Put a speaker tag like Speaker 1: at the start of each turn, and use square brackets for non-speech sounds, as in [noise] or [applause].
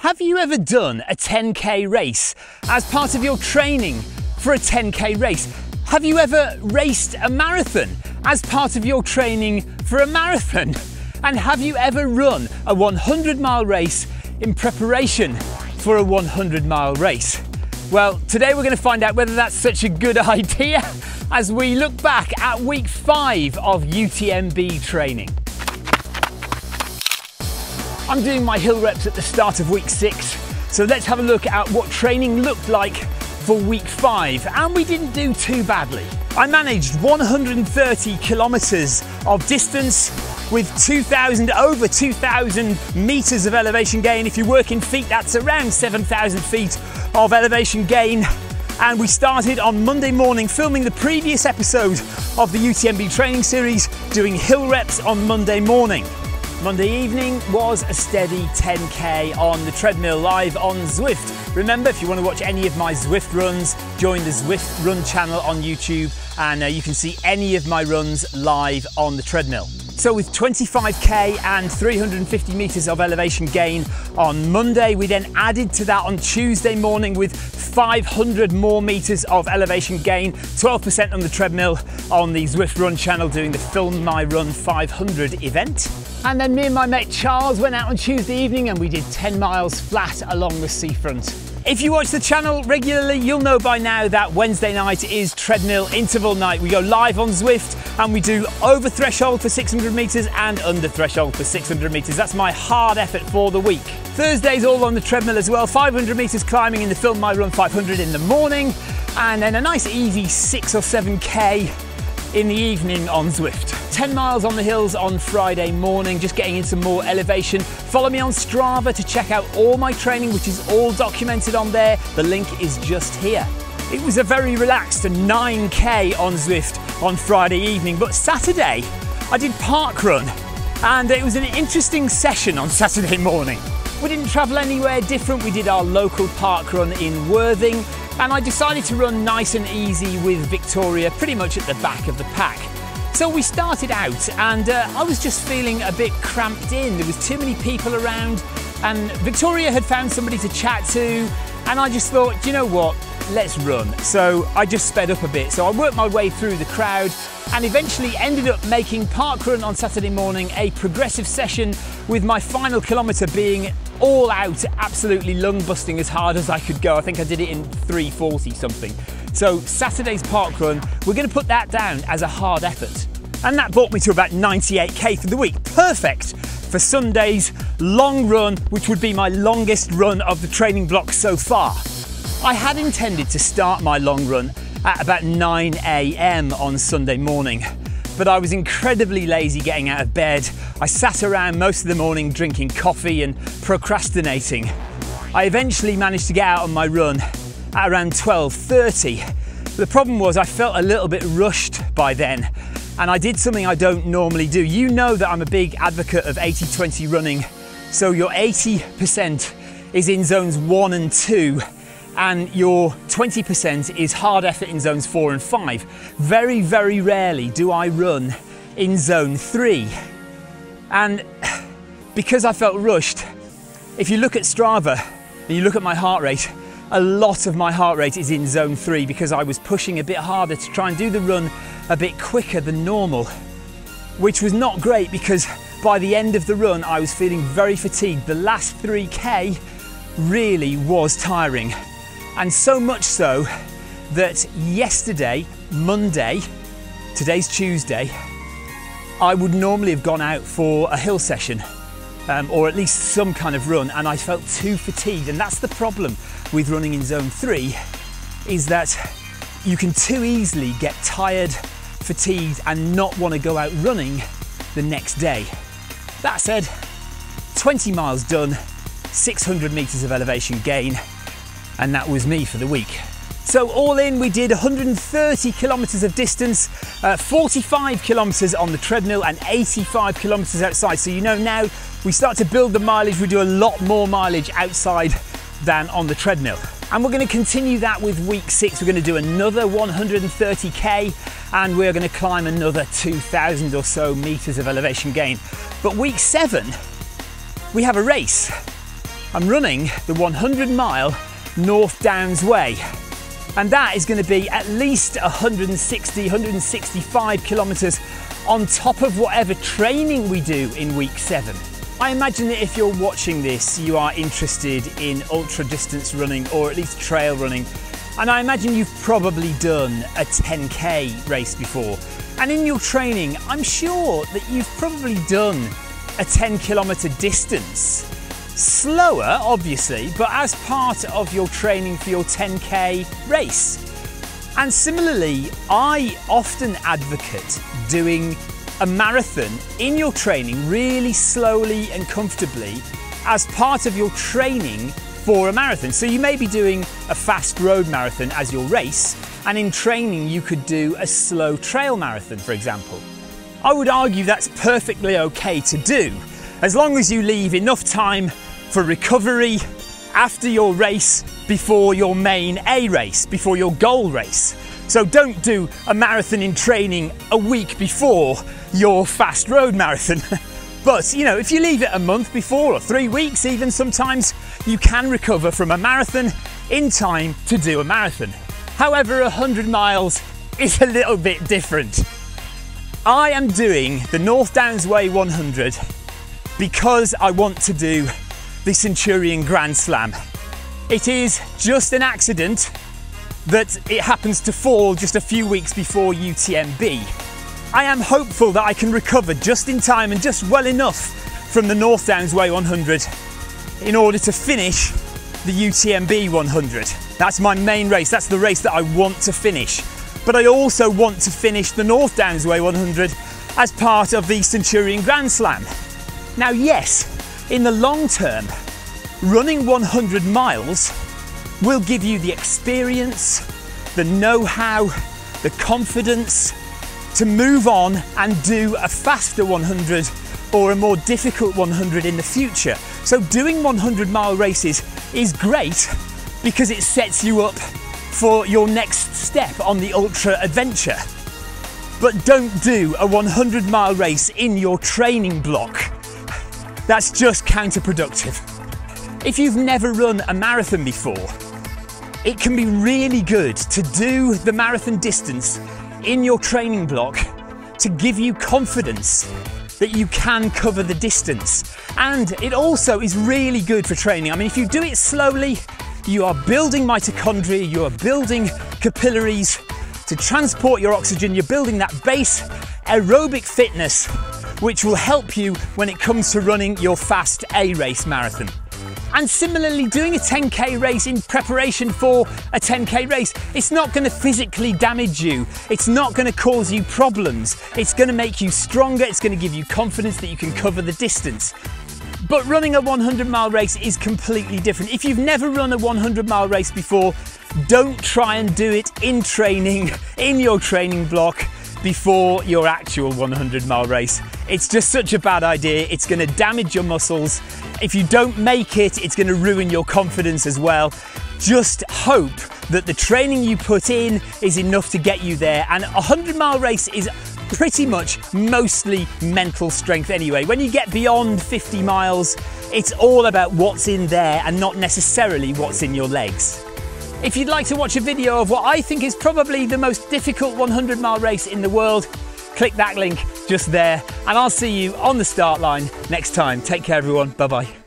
Speaker 1: Have you ever done a 10k race as part of your training for a 10k race? Have you ever raced a marathon as part of your training for a marathon? [laughs] And have you ever run a 100 mile race in preparation for a 100 mile race? Well, today we're going to find out whether that's such a good [laughs] idea as we look back at week five of UTMB training. I'm doing my hill reps at the start of week six, so let's have a look at what training looked like for week five, and we didn't do too badly. I managed 130 kilometers of distance with 2,000, over 2,000 meters of elevation gain. If you work in feet, that's around 7,000 feet of elevation gain. And we started on Monday morning filming the previous episode of the UTMB training series, doing hill reps on Monday morning. Monday evening was a steady 10k on the treadmill live on Zwift. Remember, if you want to watch any of my Zwift runs, join the Zwift Run channel on YouTube and uh, you can see any of my runs live on the treadmill. So with 25k and 350 meters of elevation gain on Monday, we then added to that on Tuesday morning with 500 more meters of elevation gain, 12% on the treadmill on the Zwift Run channel doing the Film My Run 500 event. And then me and my mate Charles went out on Tuesday evening and we did 10 miles flat along the seafront. If you watch the channel regularly, you'll know by now that Wednesday night is treadmill interval night. We go live on Zwift and we do over threshold for 600 meters and under threshold for 600 meters. That's my hard effort for the week. Thursday's all on the treadmill as well. 500 meters climbing in the Film My Run 500 in the morning and then a nice easy six or seven K in the evening on Zwift. 10 miles on the hills on Friday morning, just getting in some more elevation. Follow me on Strava to check out all my training, which is all documented on there. The link is just here. It was a very relaxed 9K on Zwift on Friday evening, but Saturday I did park run and it was an interesting session on [laughs] Saturday morning. We didn't travel anywhere different. We did our local park run in Worthing and I decided to run nice and easy with Victoria pretty much at the back of the pack. So we started out and uh, I was just feeling a bit cramped in. There was too many people around and Victoria had found somebody to chat to and I just thought, you know what, let's run. So I just sped up a bit. So I worked my way through the crowd and eventually ended up making Parkrun on Saturday morning a progressive session with my final kilometre being all out, absolutely lung busting as hard as I could go. I think I did it in 340 something. So Saturday's park run, we're going to put that down as a hard effort. And that brought me to about 98k for the week. Perfect for Sunday's long run, which would be my longest run of the training block so far. I had intended to start my long run at about 9 a.m. on Sunday morning, but I was incredibly lazy getting out of bed. I sat around most of the morning drinking coffee and procrastinating. I eventually managed to get out on my run at around 12.30. The problem was I felt a little bit rushed by then and I did something I don't normally do. You know that I'm a big advocate of 80-20 running. So your 80% is in zones one and two and your 20% is hard effort in zones four and five. Very, very rarely do I run in zone three. And because I felt rushed, if you look at Strava and you look at my heart rate, a lot of my heart rate is in zone three because I was pushing a bit harder to try and do the run a bit quicker than normal, which was not great because by the end of the run, I was feeling very fatigued. The last 3K really was tiring. And so much so that yesterday, Monday, today's Tuesday, I would normally have gone out for a hill session um, or at least some kind of run and I felt too fatigued. And that's the problem with running in zone three is that you can too easily get tired fatigued and not want to go out running the next day. That said, 20 miles done, 600 meters of elevation gain, and that was me for the week. So all in, we did 130 kilometers of distance, uh, 45 kilometers on the treadmill and 85 kilometers outside. So you know now we start to build the mileage, we do a lot more mileage outside than on the treadmill. And we're going to continue that with week six. We're going to do another 130k and we're going to climb another 2,000 or so meters of elevation gain. But week seven, we have a race. I'm running the 100 mile North Downs Way. And that is going to be at least 160, 165 kilometres on top of whatever training we do in week seven. I imagine that if you're watching this, you are interested in ultra distance running or at least trail running. And I imagine you've probably done a 10K race before. And in your training, I'm sure that you've probably done a 10 kilometre distance. Slower, obviously, but as part of your training for your 10K race. And similarly, I often advocate doing a marathon in your training really slowly and comfortably as part of your training for a marathon. So you may be doing a fast road marathon as your race, and in training you could do a slow trail marathon, for example. I would argue that's perfectly okay to do, as long as you leave enough time for recovery after your race before your main A race, before your goal race. So don't do a marathon in training a week before your fast road marathon. [laughs] but you know, if you leave it a month before or three weeks even sometimes, you can recover from a marathon in time to do a marathon. However, 100 miles is a little bit different. I am doing the North Downs Way 100 because I want to do the Centurion Grand Slam. It is just an accident that it happens to fall just a few weeks before UTMB. I am hopeful that I can recover just in time and just well enough from the North Downs Way 100 in order to finish the UTMB 100. That's my main race, that's the race that I want to finish. But I also want to finish the North Downs Way 100 as part of the Centurion Grand Slam. Now, yes, in the long term, running 100 miles will give you the experience, the know how, the confidence to move on and do a faster 100 or a more difficult 100 in the future. So, doing 100 mile races is great because it sets you up for your next step on the ultra adventure. But don't do a 100 mile race in your training block. That's just counterproductive. If you've never run a marathon before, it can be really good to do the marathon distance in your training block to give you confidence that you can cover the distance. And it also is really good for training. I mean, if you do it slowly, you are building mitochondria, you are building capillaries to transport your oxygen, you're building that base aerobic fitness, which will help you when it comes to running your fast A race marathon. And similarly, doing a 10k race in preparation for a 10k race, it's not going to physically damage you. It's not going to cause you problems. It's going to make you stronger. It's going to give you confidence that you can cover the distance. But running a 100 mile race is completely different. If you've never run a 100 mile race before, don't try and do it in training, [laughs] in your training block before your actual 100 mile race. It's just such a bad idea. It's going to damage your muscles. If you don't make it, it's going to ruin your confidence as well. Just hope that the training you put in is enough to get you there. And a 100 mile race is pretty much mostly mental strength anyway. When you get beyond 50 miles, it's all about what's in there and not necessarily what's in your legs. If you'd like to watch a video of what I think is probably the most difficult 100 mile race in the world, click that link just there and I'll see you on the start line next time. Take care everyone, bye bye.